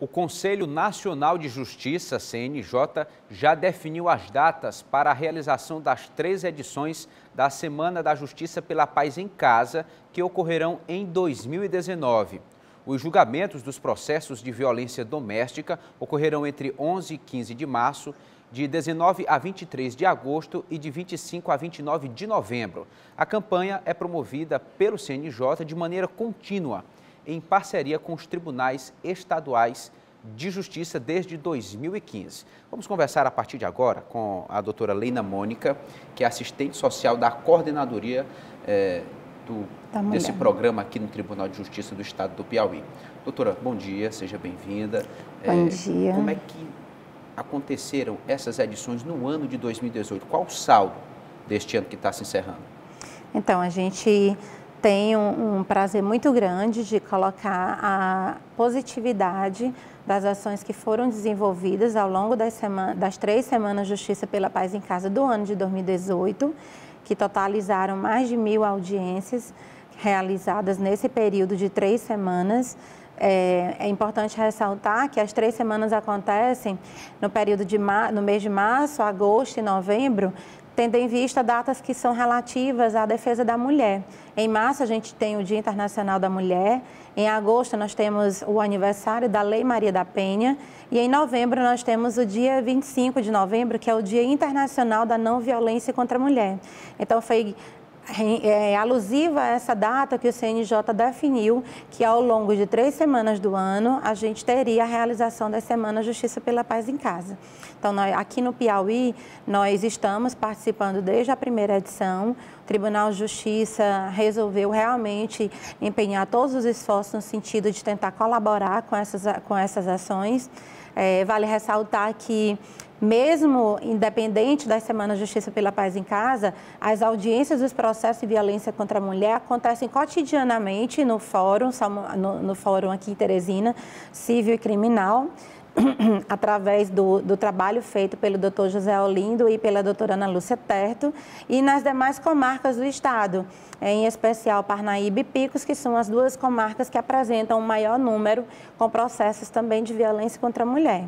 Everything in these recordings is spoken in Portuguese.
O Conselho Nacional de Justiça, CNJ, já definiu as datas para a realização das três edições da Semana da Justiça pela Paz em Casa, que ocorrerão em 2019. Os julgamentos dos processos de violência doméstica ocorrerão entre 11 e 15 de março, de 19 a 23 de agosto e de 25 a 29 de novembro. A campanha é promovida pelo CNJ de maneira contínua em parceria com os tribunais estaduais de justiça desde 2015. Vamos conversar a partir de agora com a doutora Leina Mônica, que é assistente social da coordenadoria é, do, desse programa aqui no Tribunal de Justiça do Estado do Piauí. Doutora, bom dia, seja bem-vinda. Bom é, dia. Como é que aconteceram essas edições no ano de 2018? Qual o saldo deste ano que está se encerrando? Então, a gente um, um, prazer muito grande de colocar a positividade das ações que foram desenvolvidas ao longo das, semana, das três semanas Justiça pela Paz em Casa do ano de 2018, que totalizaram mais de mil audiências realizadas nesse período de três semanas. É, é, importante ressaltar que as três semanas acontecem no período de no mês de março, agosto e novembro, tendo em vista datas que são relativas à defesa da mulher. Em março, a gente tem o Dia Internacional da Mulher, em agosto, nós temos o aniversário da Lei Maria da Penha, e em novembro, nós temos o dia 25 de novembro, que é o Dia Internacional da Não Violência contra a Mulher. Então, foi é, alusiva a essa data que o CNJ definiu que ao longo de três semanas do ano a gente teria a realização da Semana Justiça pela Paz em Casa. Então, nós, aqui no Piauí, nós estamos participando desde a primeira edição. Tribunal de Justiça resolveu realmente empenhar todos os esforços no sentido de tentar colaborar com essas, com essas ações. É, vale ressaltar que mesmo independente das Semanas de Justiça pela Paz em Casa, as audiências dos processos de violência contra a mulher acontecem cotidianamente no fórum, no, no fórum aqui em Teresina, civil e criminal, através do, do, trabalho feito pelo doutor José Olindo e pela doutora Ana Lúcia Terto, e nas demais comarcas do estado, em especial Parnaíba e Picos, que são as duas comarcas que apresentam o maior número com processos também de violência contra a mulher.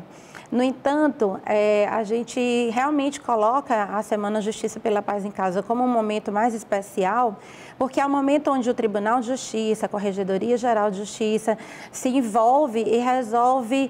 No entanto, é, a gente realmente coloca a Semana Justiça pela Paz em Casa como um momento mais especial, porque é o momento onde o Tribunal de Justiça, a Corregedoria Geral de Justiça, se envolve e resolve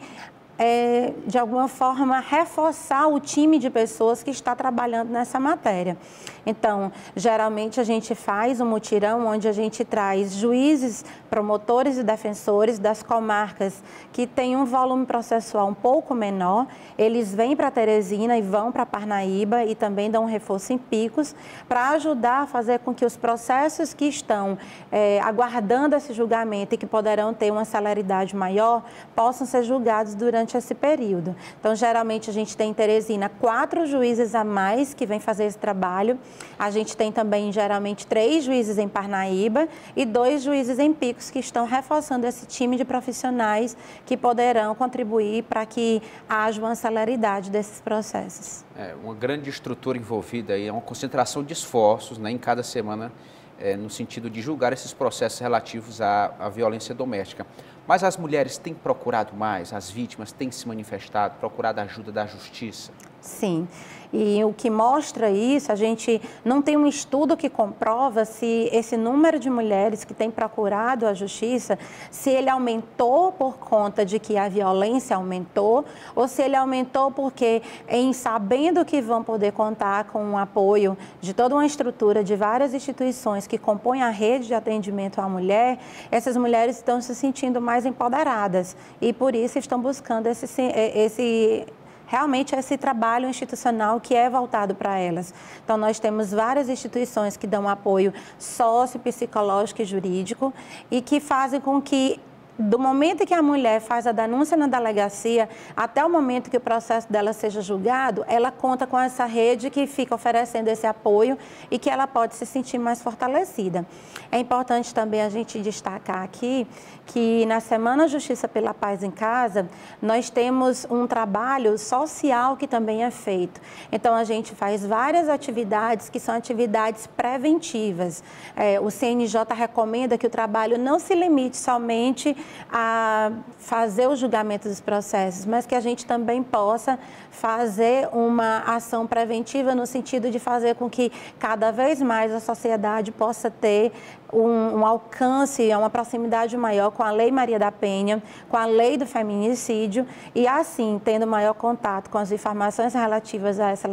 é, de alguma forma, reforçar o time de pessoas que está trabalhando nessa matéria. Então, geralmente a gente faz um mutirão onde a gente traz juízes, promotores e defensores das comarcas que têm um volume processual um pouco menor. Eles vêm para Teresina e vão para Parnaíba e também dão um reforço em picos para ajudar a fazer com que os processos que estão é, aguardando esse julgamento e que poderão ter uma celeridade maior possam ser julgados durante esse período. Então, geralmente a gente tem em Teresina quatro juízes a mais que vêm fazer esse trabalho. A gente tem também, geralmente, três juízes em Parnaíba e dois juízes em Picos que estão reforçando esse time de profissionais que poderão contribuir para que haja uma celeridade desses processos. É uma grande estrutura envolvida aí, é uma concentração de esforços né, em cada semana é, no sentido de julgar esses processos relativos à, à violência doméstica. Mas as mulheres têm procurado mais, as vítimas têm se manifestado, procurado a ajuda da justiça? Sim. E o que mostra isso, a gente não tem um estudo que comprova se esse número de mulheres que têm procurado a justiça, se ele aumentou por conta de que a violência aumentou, ou se ele aumentou porque, em sabendo que vão poder contar com o apoio de toda uma estrutura de várias instituições que compõem a rede de atendimento à mulher, essas mulheres estão se sentindo mais empoderadas e por isso estão buscando esse, esse realmente esse trabalho institucional que é voltado para elas. Então, nós temos várias instituições que dão apoio sócio, psicológico e jurídico e que fazem com que do momento que a mulher faz a denúncia na delegacia até o momento que o processo dela seja julgado, ela conta com essa rede que fica oferecendo esse apoio e que ela pode se sentir mais fortalecida. É importante também a gente destacar aqui que na Semana Justiça pela Paz em Casa, nós temos um trabalho social que também é feito. Então, a gente faz várias atividades que são atividades preventivas. É, o CNJ recomenda que o trabalho não se limite somente a fazer o julgamento dos processos, mas que a gente também possa fazer uma ação preventiva no sentido de fazer com que cada vez mais a sociedade possa ter um, um alcance, uma proximidade maior com a Lei Maria da Penha, com a Lei do Feminicídio e assim, tendo maior contato com as informações relativas a, essa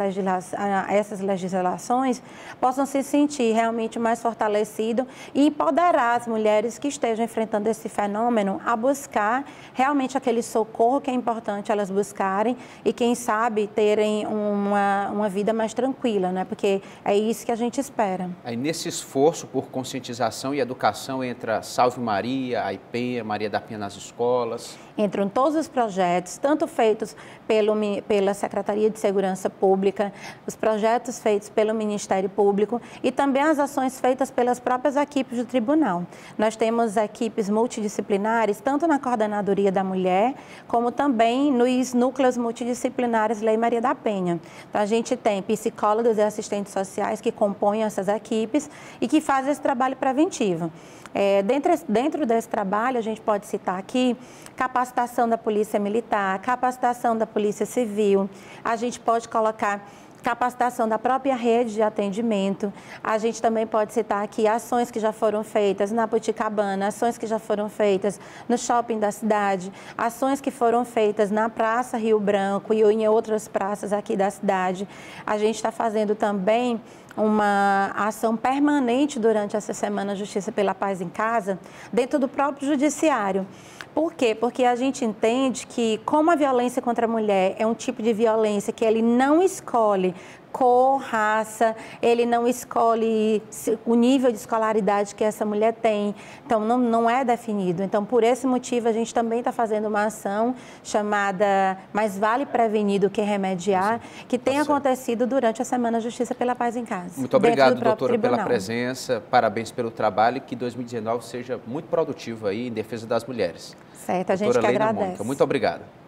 a essas legislações, possam se sentir realmente mais fortalecidos e empoderar as mulheres que estejam enfrentando esse fenômeno a buscar realmente aquele socorro que é importante elas buscarem e, quem sabe, terem uma, uma vida mais tranquila, né? porque é isso que a gente espera. Aí, nesse esforço por conscientização e educação entra Salve Maria, a IPEA, Maria da Penha nas escolas? Entram todos os projetos, tanto feitos pelo, pela Secretaria de Segurança Pública, os projetos feitos pelo Ministério Público e também as ações feitas pelas próprias equipes do tribunal. Nós temos equipes multidisciplinares, tanto na Coordenadoria da Mulher, como também nos núcleos multidisciplinares Lei Maria da Penha. Então, a gente tem psicólogos e assistentes sociais que compõem essas equipes e que fazem esse trabalho preventivo. É, dentro, dentro desse trabalho, a gente pode citar aqui capacitação da Polícia Militar, capacitação da Polícia Civil, a gente pode colocar capacitação da própria rede de atendimento. A gente também pode citar aqui ações que já foram feitas na Puticabana, ações que já foram feitas no shopping da cidade, ações que foram feitas na Praça Rio Branco e em outras praças aqui da cidade. A gente está fazendo também uma ação permanente durante essa Semana Justiça pela Paz em Casa, dentro do próprio Judiciário. Por quê? Porque a gente entende que, como a violência contra a mulher é um tipo de violência que ele não escolhe cor, raça, ele não escolhe o nível de escolaridade que essa mulher tem, então não, não é definido. Então, por esse motivo, a gente também está fazendo uma ação chamada Mais Vale Prevenir do que Remediar, que tem tá acontecido durante a Semana Justiça pela Paz em Casa. Muito obrigado, doutora, tribunal. pela presença, parabéns pelo trabalho e que 2019 seja muito produtivo aí em defesa das mulheres. Certo, a gente doutora que Leina agradece. Mônica, muito obrigado.